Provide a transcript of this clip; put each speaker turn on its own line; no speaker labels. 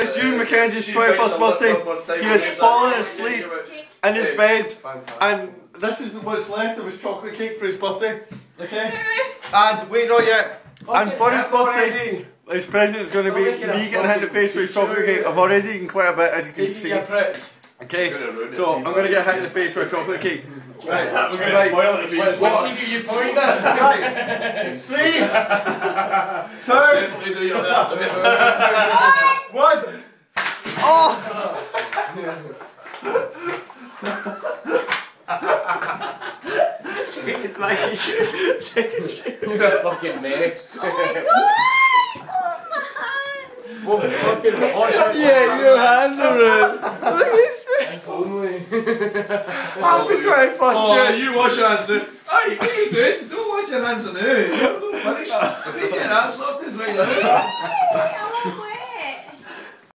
it's Ewan McKenzie's 21st birthday. He has fallen asleep in his bed, and this is what's left of his chocolate cake for his birthday. Okay? And wait, not yet. And for his birthday, his present is going to be me getting hit in the face with his chocolate cake. I've already eaten quite a bit, as you can see. Okay, so I'm going to get hit in the face with a chocolate cake. Right,
We're going to spoil it.
What?
What keep you point this?
Right, three, two,
Definitely do your
It's my Take a shit.
You're a fucking mess.
Well, fucking hot shot.
Yeah, your hands are ruined. Look at his face.
Only.
Happy 21st
Oh,
year.
you wash your hands now. Hey, what are you doing? Don't wash your hands now. Don't finish. Please get that sorted right now.